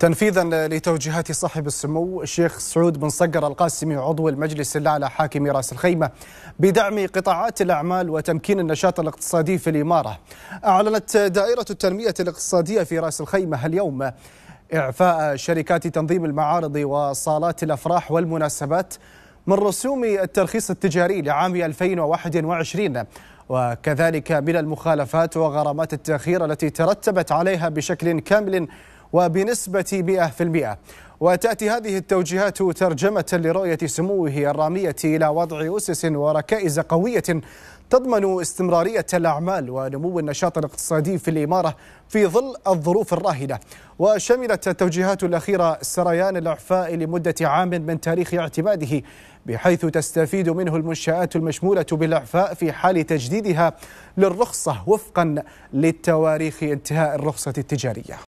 تنفيذا لتوجيهات صاحب السمو الشيخ سعود بن صقر القاسمي عضو المجلس الأعلى حاكم راس الخيمة بدعم قطاعات الأعمال وتمكين النشاط الاقتصادي في الإمارة. أعلنت دائرة التنمية الاقتصادية في راس الخيمة اليوم إعفاء شركات تنظيم المعارض وصالات الأفراح والمناسبات من رسوم الترخيص التجاري لعام 2021 وكذلك من المخالفات وغرامات التأخير التي ترتبت عليها بشكل كامل وبنسبة 100% وتأتي هذه التوجيهات ترجمة لرؤية سموه الرامية إلى وضع أسس وركائز قوية تضمن استمرارية الأعمال ونمو النشاط الاقتصادي في الإمارة في ظل الظروف الراهنة. وشملت التوجيهات الأخيرة سريان الإعفاء لمدة عام من تاريخ اعتماده بحيث تستفيد منه المنشآت المشمولة بالإعفاء في حال تجديدها للرخصة وفقا للتواريخ انتهاء الرخصة التجارية.